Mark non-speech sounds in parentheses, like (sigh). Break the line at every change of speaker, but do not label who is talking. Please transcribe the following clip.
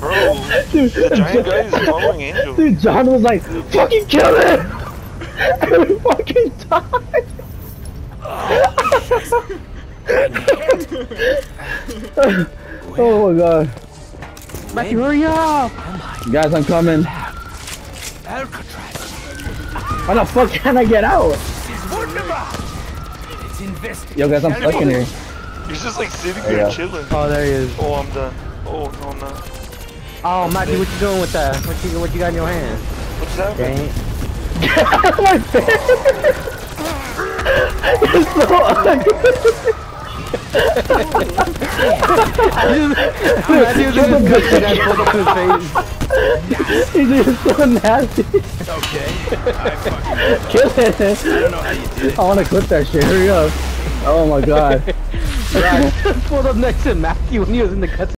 Bro,
Dude,
the giant guy is following Angel.
Dude, John was like, fucking kill him! (laughs) And we fucking died! (laughs) oh my god. Matthew, hurry up! Guys, I'm coming.
Alcatraz.
How the fuck can I get out?
It's wunderbar.
Yo, guys, I'm stuck in here.
He's just like sitting
There
there chilling.
Oh, there he is.
Oh, I'm done. Oh, no, I'm not.
Oh, Matthew, what you doing with that? What you what you got in your hand?
What's that?
Dang.
my face! It's so ugly!
Matthew was in his gut I pulled up his face.
He's just so nasty.
Okay. I fucking
Kill it.
I don't know how you did it.
I wanna clip that shit. Hurry up. Oh my god. (laughs)
pulled (laughs) up next to Matthew when he was in the cuts.